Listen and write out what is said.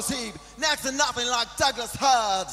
Rose Heap, next to nothing like Douglas Hurd.